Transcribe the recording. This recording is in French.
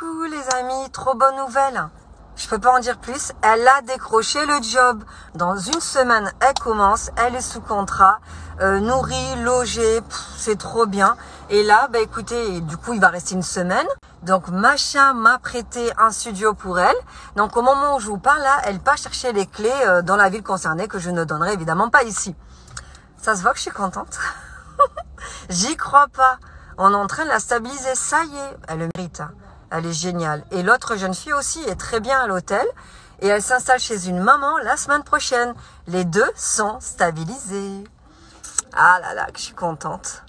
Coucou les amis, trop bonne nouvelle. Je peux pas en dire plus. Elle a décroché le job. Dans une semaine, elle commence. Elle est sous contrat, euh, nourrie, logée. C'est trop bien. Et là, bah écoutez, du coup, il va rester une semaine. Donc, machin m'a prêté un studio pour elle. Donc, au moment où je vous parle là, elle part chercher les clés euh, dans la ville concernée que je ne donnerai évidemment pas ici. Ça se voit que je suis contente. J'y crois pas. On est en train de la stabiliser. Ça y est, elle le mérite. Hein. Elle est géniale. Et l'autre jeune fille aussi est très bien à l'hôtel. Et elle s'installe chez une maman la semaine prochaine. Les deux sont stabilisés. Ah là là, que je suis contente.